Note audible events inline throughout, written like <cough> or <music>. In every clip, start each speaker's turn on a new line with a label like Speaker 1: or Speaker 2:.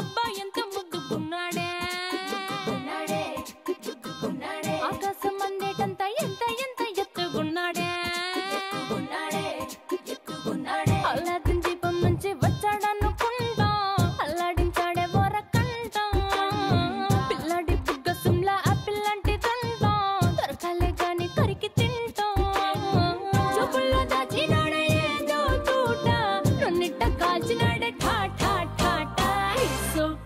Speaker 1: అబ్బా ఎంత ముద్దు ఉన్నాడే ఆకాశం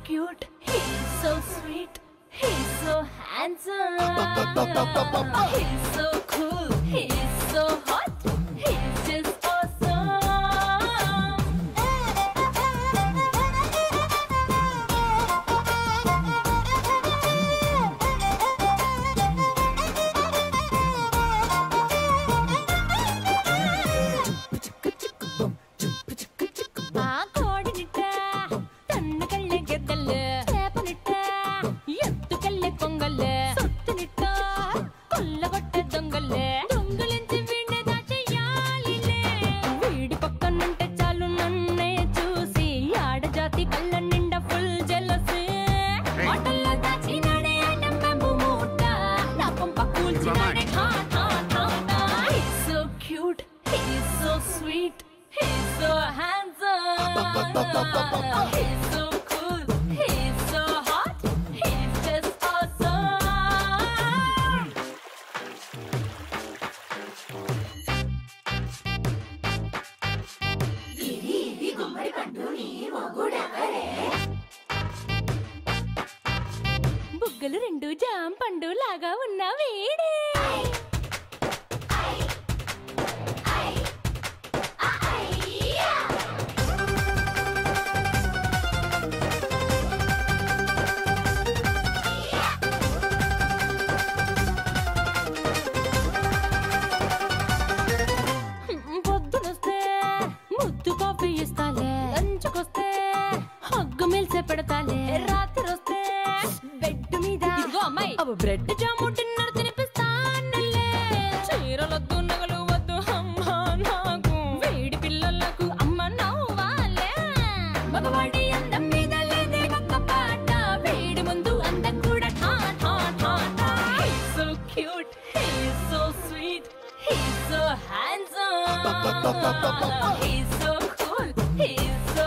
Speaker 1: cute, he's so sweet, he's so handsome. <laughs> He's so cool, nagpanggali బుగ్గలు రెండు జాం పండు లాగా ఉన్న బ్రెడ్ జాము డిన్నర్ తినిపిస్తానులే చీరలొద్దు నగలు వద్దు అమ్మా నాకు. వేడి పిల్లలకు అమ్మ నవ్వాలే. మగవాడి అందం మీద లేదే ఒక్క పాట. వేడి ముందు అందం కూడా ఠా ఠా He's so cute, he's so sweet, he's so handsome, he's so cool, he's so